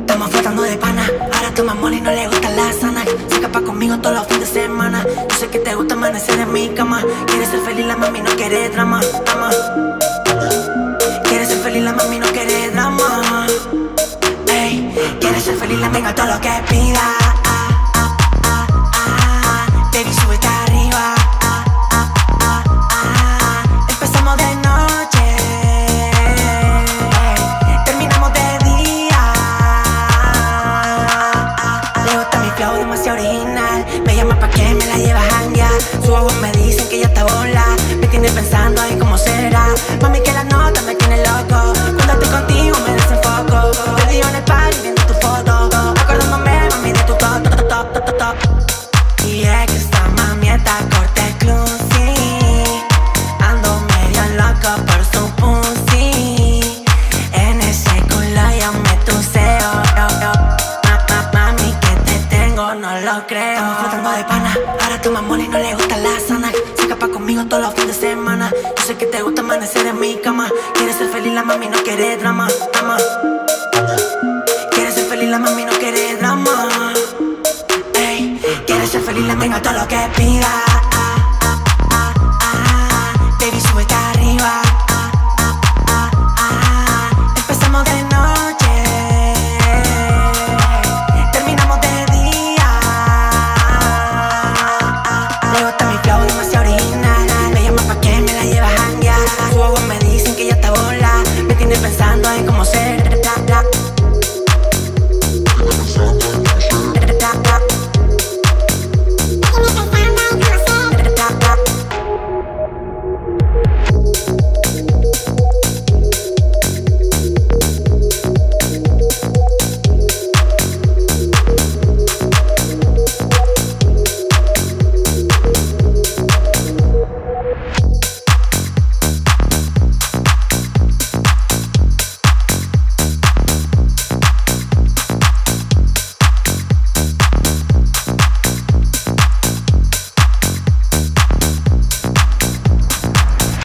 Estamos flotando de pana, ahora toma mole y no le gusta la sana. Se escapa conmigo todos los fines de semana. Yo sé que te gusta amanecer en mi cama. Quieres ser feliz, la mami no quiere drama. drama. Quieres ser feliz, la mami no quiere drama. Ey, quieres ser feliz, la venga todo lo que pida. Flow demasiado original. Me llama pa' que me la lleve Ahora toma mole y no le gusta la sana. Se escapa conmigo todos los fines de semana. Yo sé que te gusta amanecer en mi cama. Quieres ser feliz, la mami no quiere drama. drama. Quieres ser feliz, la mami no quiere drama. Ey, quieres ser feliz, la venga todo lo que pida.